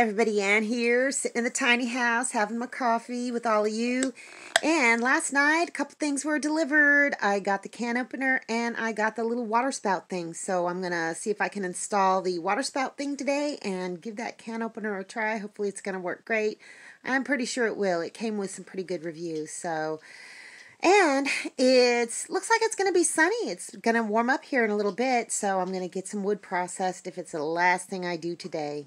everybody, Ann here, sitting in the tiny house, having my coffee with all of you. And last night, a couple things were delivered. I got the can opener and I got the little water spout thing. So I'm going to see if I can install the water spout thing today and give that can opener a try. Hopefully it's going to work great. I'm pretty sure it will. It came with some pretty good reviews. So, and it looks like it's going to be sunny. It's going to warm up here in a little bit. So I'm going to get some wood processed if it's the last thing I do today.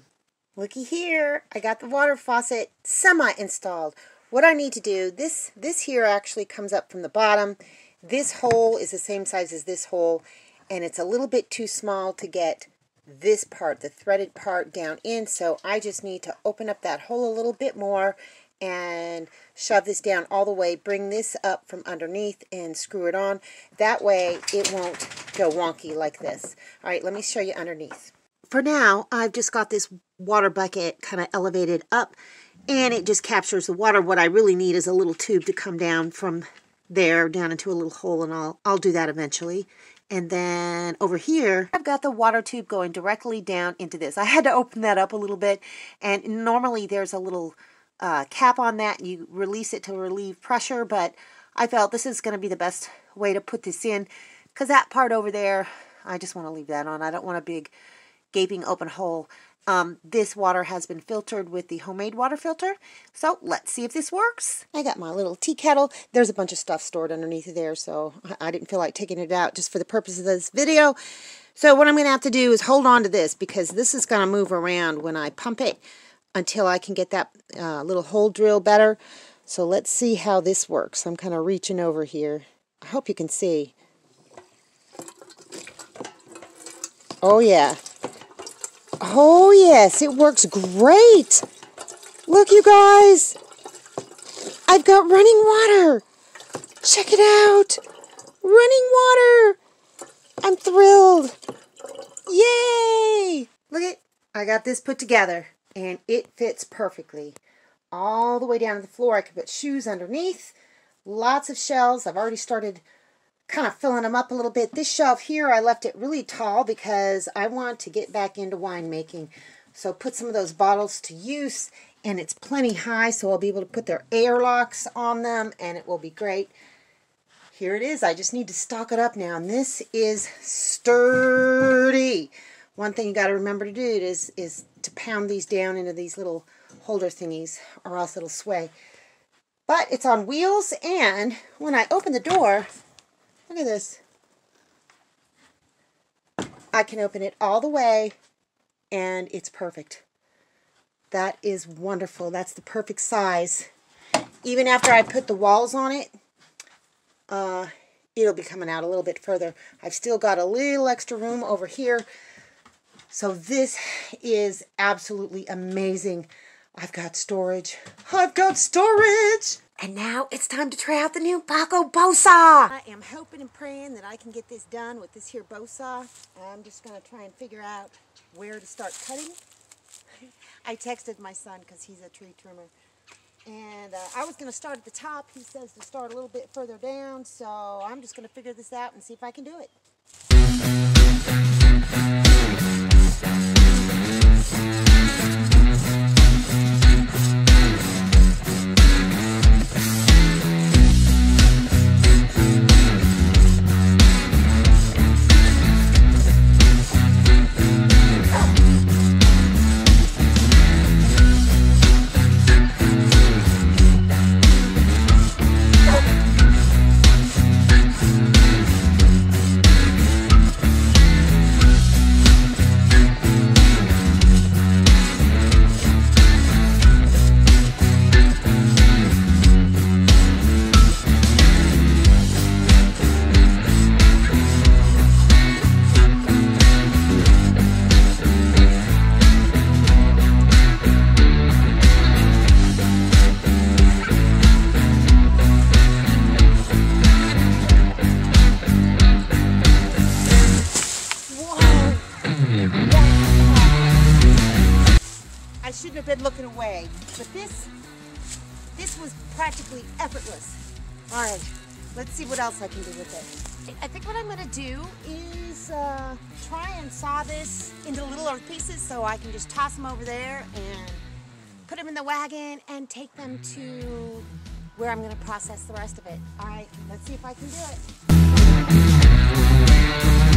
Looky here, I got the water faucet semi-installed. What I need to do, this, this here actually comes up from the bottom. This hole is the same size as this hole, and it's a little bit too small to get this part, the threaded part, down in, so I just need to open up that hole a little bit more and shove this down all the way, bring this up from underneath and screw it on. That way it won't go wonky like this. All right, let me show you underneath for now, I've just got this water bucket kind of elevated up and it just captures the water. What I really need is a little tube to come down from there down into a little hole and I'll, I'll do that eventually. And then over here, I've got the water tube going directly down into this. I had to open that up a little bit and normally there's a little uh, cap on that. You release it to relieve pressure, but I felt this is going to be the best way to put this in because that part over there, I just want to leave that on. I don't want a big gaping open hole. Um, this water has been filtered with the homemade water filter. So let's see if this works. I got my little tea kettle. There's a bunch of stuff stored underneath there, so I didn't feel like taking it out just for the purpose of this video. So what I'm going to have to do is hold on to this because this is going to move around when I pump it until I can get that uh, little hole drill better. So let's see how this works. I'm kind of reaching over here. I hope you can see. Oh yeah, Oh, yes, it works great. Look, you guys. I've got running water. Check it out. Running water. I'm thrilled. Yay! Look at, I got this put together, and it fits perfectly. All the way down to the floor. I could put shoes underneath. Lots of shelves. I've already started kind of filling them up a little bit. This shelf here, I left it really tall because I want to get back into winemaking. So put some of those bottles to use, and it's plenty high, so I'll be able to put their airlocks on them, and it will be great. Here it is. I just need to stock it up now, and this is sturdy. One thing you got to remember to do is, is to pound these down into these little holder thingies, or else it'll sway. But it's on wheels, and when I open the door, Look at this. I can open it all the way and it's perfect. That is wonderful. That's the perfect size. Even after I put the walls on it, uh, it'll be coming out a little bit further. I've still got a little extra room over here. So this is absolutely amazing. I've got storage. I've got storage! And now it's time to try out the new Bahco Bow Saw. I am hoping and praying that I can get this done with this here bow saw. I'm just going to try and figure out where to start cutting. I texted my son because he's a tree trimmer. And uh, I was going to start at the top. He says to start a little bit further down. So I'm just going to figure this out and see if I can do it. Shouldn't have been looking away. But this, this was practically effortless. All right, let's see what else I can do with it. I think what I'm gonna do is uh, try and saw this into little earth pieces so I can just toss them over there and put them in the wagon, and take them to where I'm gonna process the rest of it. All right, let's see if I can do it.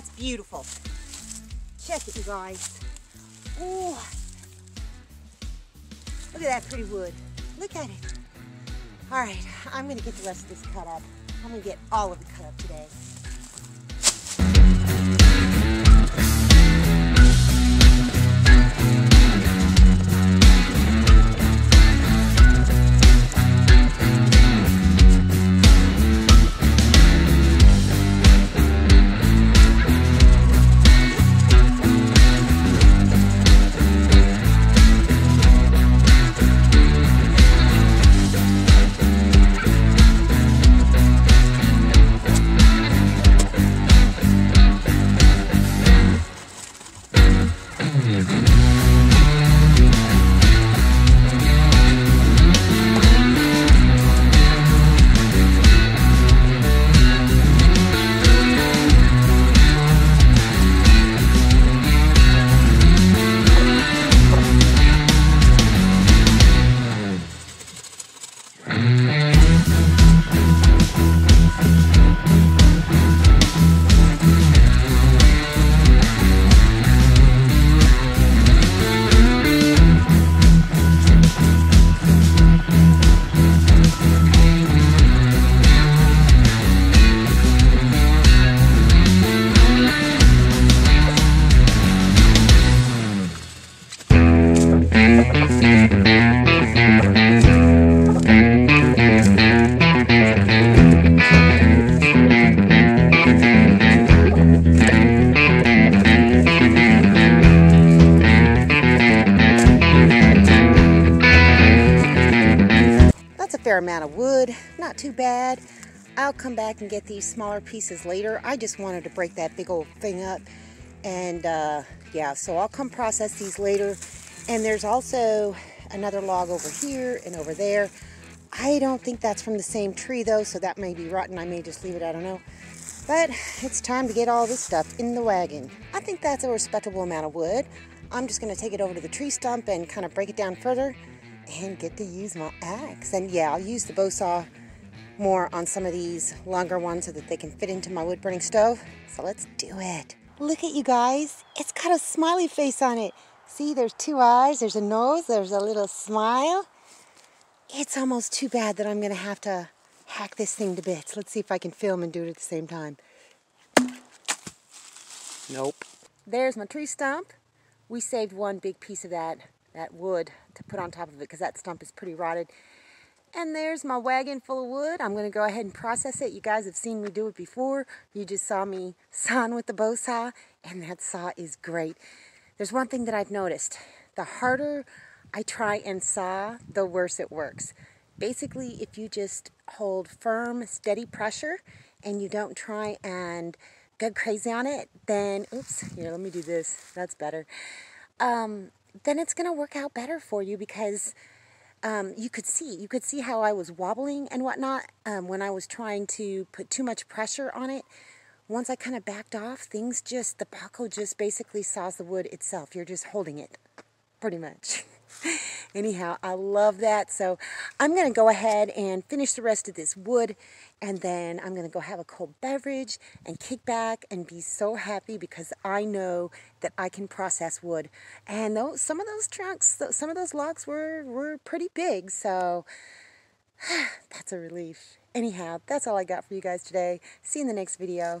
That's beautiful. Check it, you guys. Oh, look at that pretty wood. Look at it. All right, I'm gonna get the rest of this cut up. I'm gonna get all of it cut up today. Fair amount of wood, not too bad. I'll come back and get these smaller pieces later. I just wanted to break that big old thing up. And uh, yeah, so I'll come process these later. And there's also another log over here and over there. I don't think that's from the same tree though, so that may be rotten. I may just leave it, I don't know. But it's time to get all this stuff in the wagon. I think that's a respectable amount of wood. I'm just gonna take it over to the tree stump and kind of break it down further and get to use my axe. And yeah, I'll use the bow saw more on some of these longer ones so that they can fit into my wood burning stove. So let's do it. Look at you guys. It's got a smiley face on it. See, there's two eyes, there's a nose, there's a little smile. It's almost too bad that I'm gonna have to hack this thing to bits. Let's see if I can film and do it at the same time. Nope. There's my tree stump. We saved one big piece of that that wood to put on top of it because that stump is pretty rotted. And there's my wagon full of wood. I'm going to go ahead and process it. You guys have seen me do it before. You just saw me sawing with the bow saw, and that saw is great. There's one thing that I've noticed. The harder I try and saw, the worse it works. Basically, if you just hold firm, steady pressure, and you don't try and go crazy on it, then, oops, here, let me do this. That's better. Um, then it's going to work out better for you because um, you could see you could see how I was wobbling and whatnot um, when I was trying to put too much pressure on it. Once I kind of backed off, things just the Bahco just basically saws the wood itself. You're just holding it, pretty much. Anyhow, I love that. So I'm going to go ahead and finish the rest of this wood and then I'm going to go have a cold beverage and kick back and be so happy because I know that I can process wood. And those, some of those trunks, some of those logs were, were pretty big. So that's a relief. Anyhow, that's all I got for you guys today. See you in the next video.